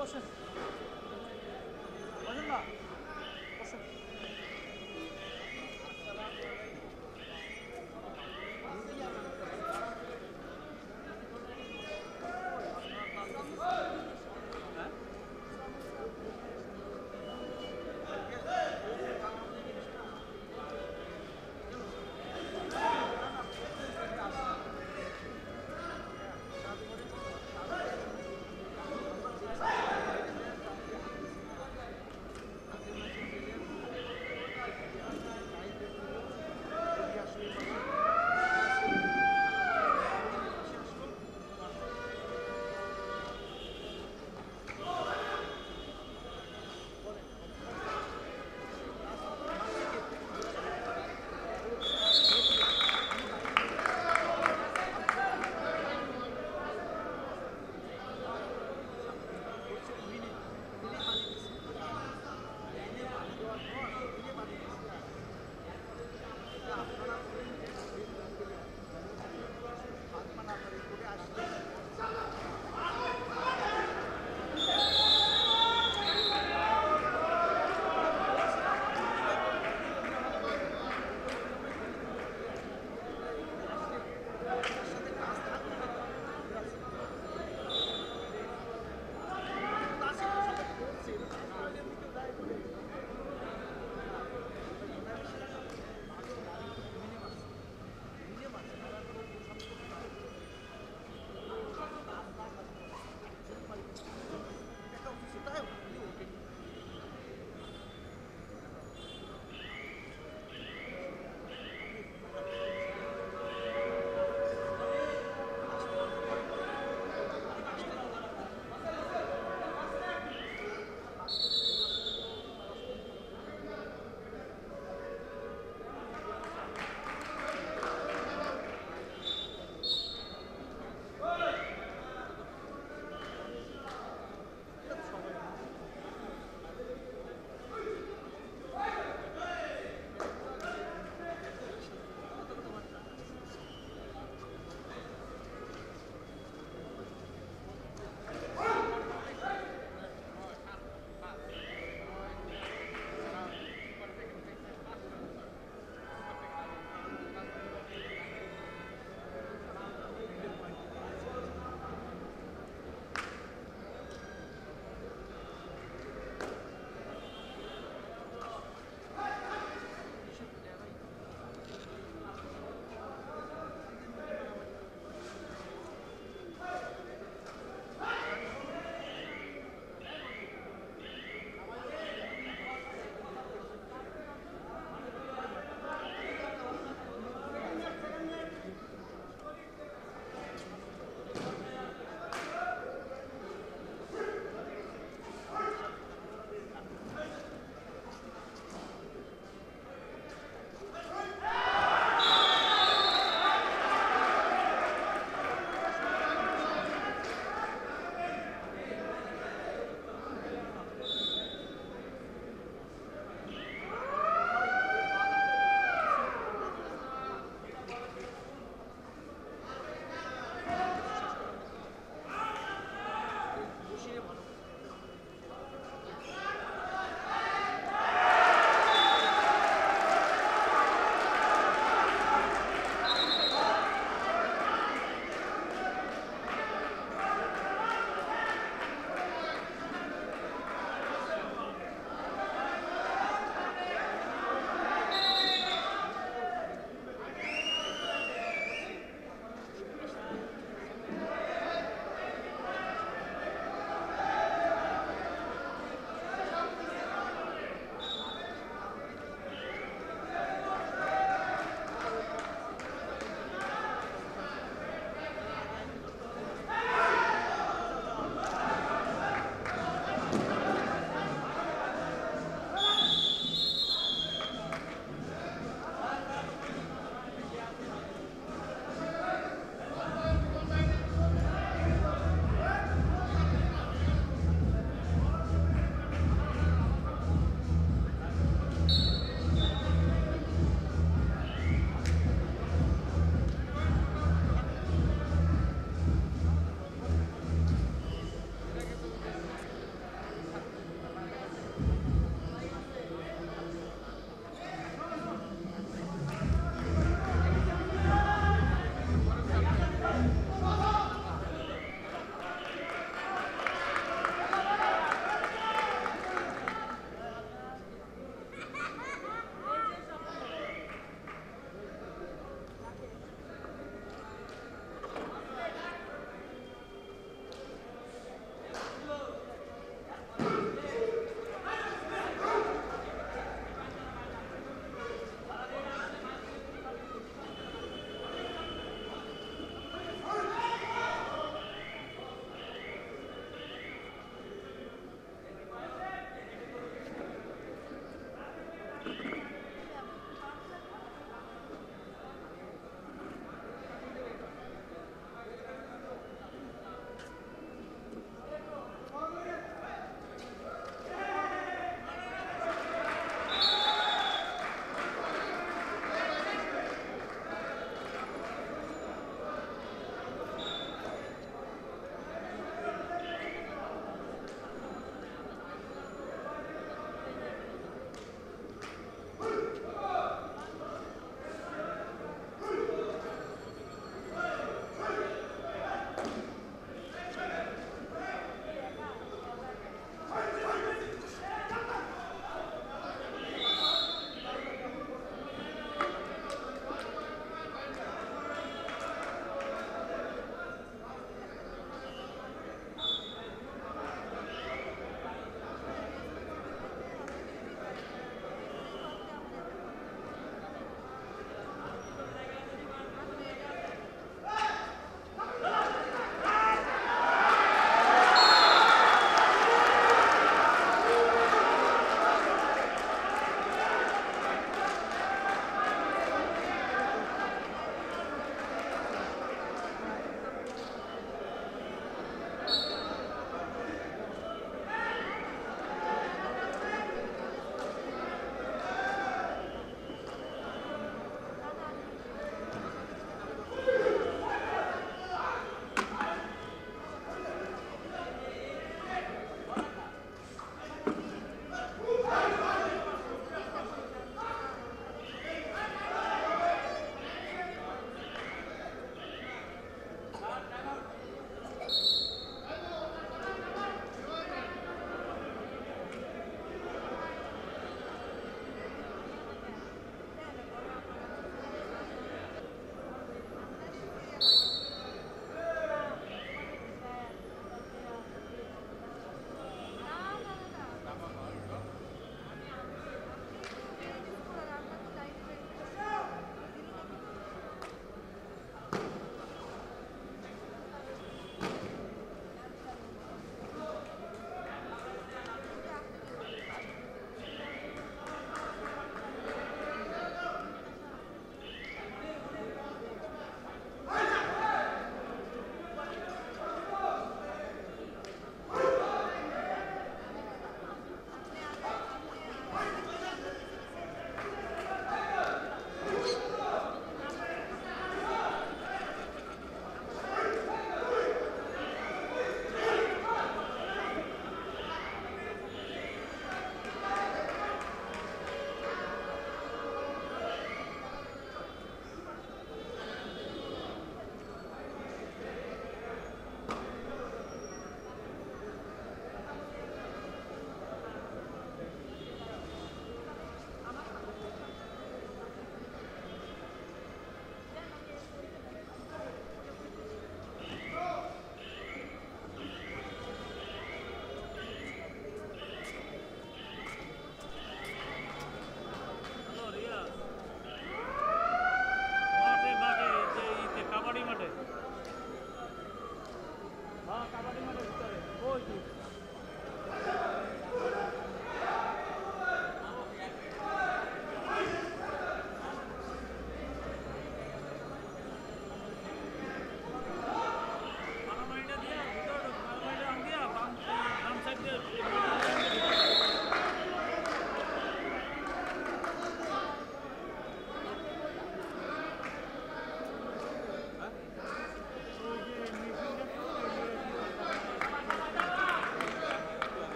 cosas